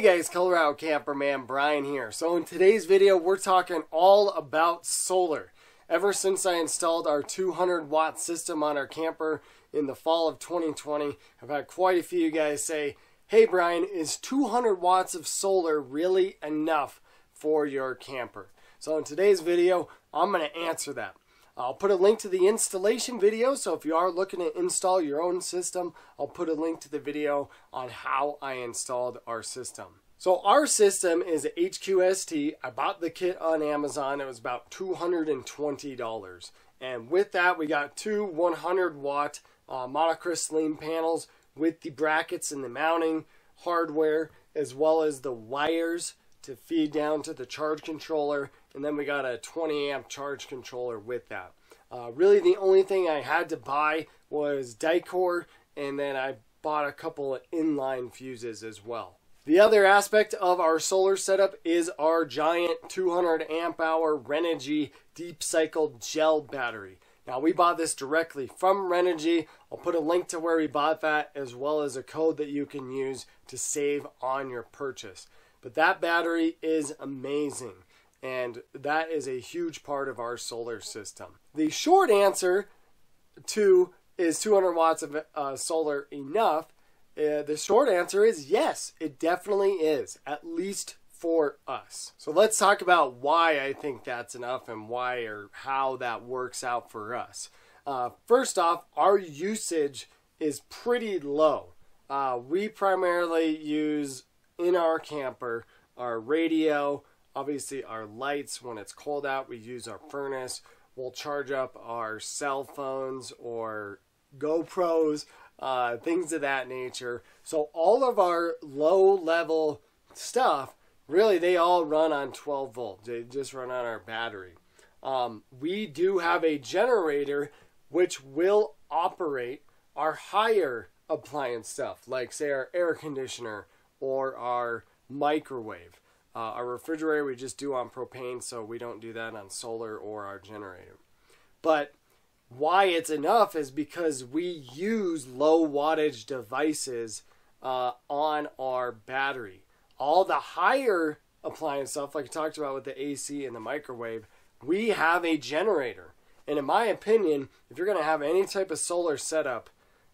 Hey guys, Colorado Camperman Brian here. So in today's video, we're talking all about solar. Ever since I installed our 200 watt system on our camper in the fall of 2020, I've had quite a few guys say, hey Brian, is 200 watts of solar really enough for your camper? So in today's video, I'm going to answer that. I'll put a link to the installation video, so if you are looking to install your own system, I'll put a link to the video on how I installed our system. So our system is HQST. I bought the kit on Amazon. It was about $220. And with that, we got two 100 watt uh, monocrystalline panels with the brackets and the mounting hardware, as well as the wires to feed down to the charge controller and then we got a 20 amp charge controller with that. Uh, really the only thing I had to buy was Dicor and then I bought a couple of inline fuses as well. The other aspect of our solar setup is our giant 200 amp hour Renogy deep cycle gel battery. Now we bought this directly from Renogy. I'll put a link to where we bought that as well as a code that you can use to save on your purchase. But that battery is amazing and that is a huge part of our solar system. The short answer to is 200 watts of uh, solar enough? Uh, the short answer is yes, it definitely is, at least for us. So let's talk about why I think that's enough and why or how that works out for us. Uh, first off, our usage is pretty low. Uh, we primarily use in our camper our radio, Obviously, our lights, when it's cold out, we use our furnace. We'll charge up our cell phones or GoPros, uh, things of that nature. So, all of our low level stuff, really, they all run on 12 volts. They just run on our battery. Um, we do have a generator which will operate our higher appliance stuff, like, say, our air conditioner or our microwave. Uh, our refrigerator we just do on propane, so we don't do that on solar or our generator. But why it's enough is because we use low wattage devices uh, on our battery. All the higher appliance stuff, like I talked about with the AC and the microwave, we have a generator. And in my opinion, if you're going to have any type of solar setup,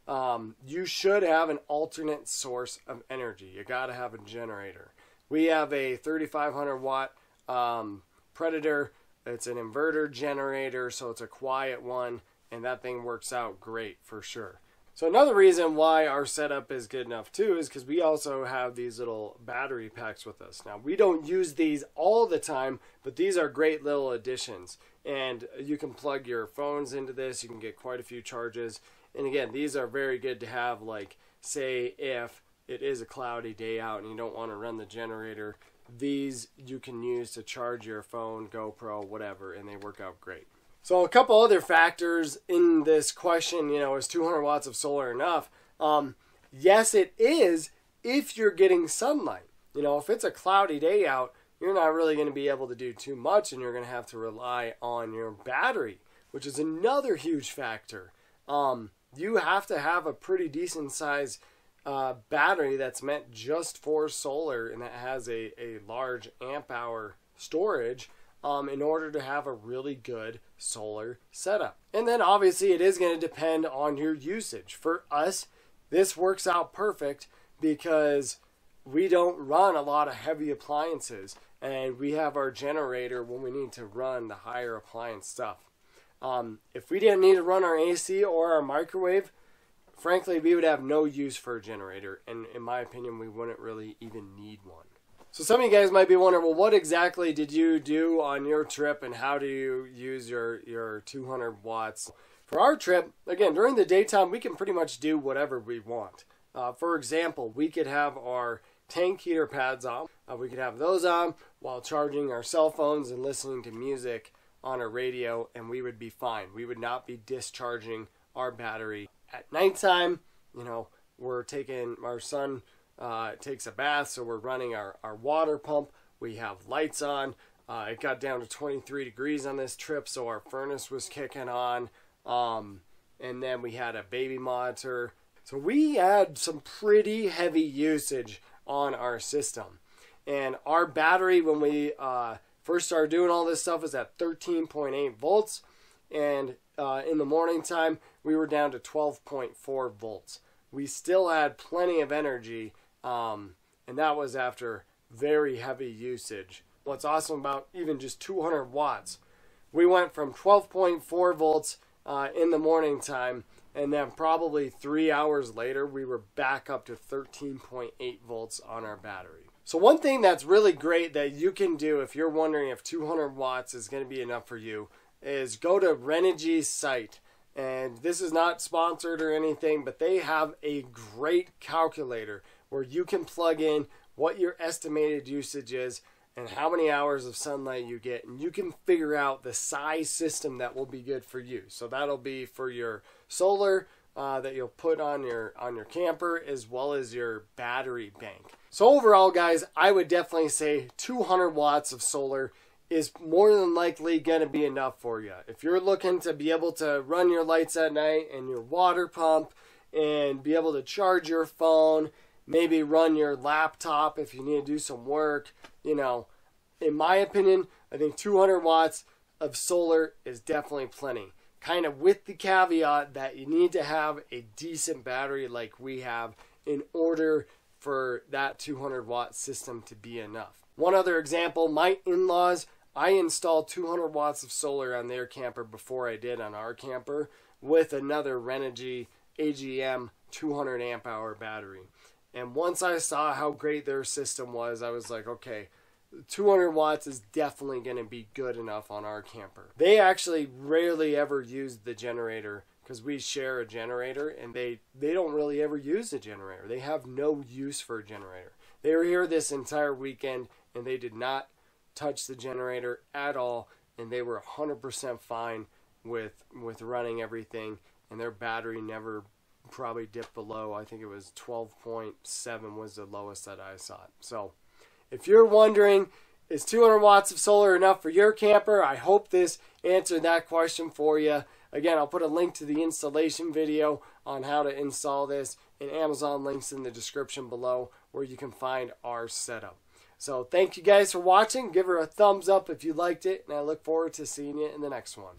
um, you should have an alternate source of energy. You got to have a generator. We have a 3500 watt um, Predator. It's an inverter generator, so it's a quiet one, and that thing works out great for sure. So another reason why our setup is good enough too is because we also have these little battery packs with us. Now we don't use these all the time, but these are great little additions. And you can plug your phones into this. You can get quite a few charges. And again, these are very good to have like say if it is a cloudy day out and you don't want to run the generator, these you can use to charge your phone, GoPro, whatever, and they work out great. So a couple other factors in this question, you know, is 200 watts of solar enough? Um, yes, it is if you're getting sunlight. You know, if it's a cloudy day out, you're not really going to be able to do too much and you're going to have to rely on your battery, which is another huge factor. Um, you have to have a pretty decent size uh, battery that's meant just for solar and that has a, a large amp hour storage um, in order to have a really good solar setup. And then obviously it is going to depend on your usage. For us, this works out perfect because we don't run a lot of heavy appliances and we have our generator when we need to run the higher appliance stuff. Um, if we didn't need to run our AC or our microwave, frankly, we would have no use for a generator, and in my opinion, we wouldn't really even need one. So some of you guys might be wondering, well, what exactly did you do on your trip, and how do you use your your 200 watts? For our trip, again, during the daytime, we can pretty much do whatever we want. Uh, for example, we could have our tank heater pads on. Uh, we could have those on while charging our cell phones and listening to music on a radio, and we would be fine. We would not be discharging our battery at nighttime, you know, we're taking our son uh, takes a bath, so we're running our, our water pump. We have lights on. Uh, it got down to 23 degrees on this trip, so our furnace was kicking on. Um, and then we had a baby monitor. So we had some pretty heavy usage on our system. And our battery, when we uh, first started doing all this stuff, was at 13.8 volts. And uh, in the morning time, we were down to 12.4 volts. We still had plenty of energy, um, and that was after very heavy usage. What's awesome about even just 200 watts, we went from 12.4 volts uh, in the morning time, and then probably three hours later, we were back up to 13.8 volts on our battery. So one thing that's really great that you can do if you're wondering if 200 watts is going to be enough for you is go to Renogy's site. And this is not sponsored or anything, but they have a great calculator where you can plug in what your estimated usage is and how many hours of sunlight you get and you can figure out the size system that will be good for you so that'll be for your solar uh, that you'll put on your on your camper as well as your battery bank. So overall, guys, I would definitely say 200 watts of solar is more than likely going to be enough for you. If you're looking to be able to run your lights at night and your water pump and be able to charge your phone, maybe run your laptop if you need to do some work, you know, in my opinion, I think 200 watts of solar is definitely plenty kind of with the caveat that you need to have a decent battery like we have in order for that 200 watt system to be enough. One other example, my in-laws, I installed 200 watts of solar on their camper before I did on our camper with another Renogy AGM 200 amp hour battery. And once I saw how great their system was, I was like, okay, 200 watts is definitely going to be good enough on our camper. They actually rarely ever use the generator because we share a generator and they they don't really ever use the generator. They have no use for a generator. They were here this entire weekend and they did not touch the generator at all and they were 100% fine with with running everything and their battery never probably dipped below I think it was 12.7 was the lowest that I saw. It. So if you're wondering, is 200 watts of solar enough for your camper? I hope this answered that question for you. Again, I'll put a link to the installation video on how to install this and Amazon links in the description below where you can find our setup. So thank you guys for watching. Give her a thumbs up if you liked it, and I look forward to seeing you in the next one.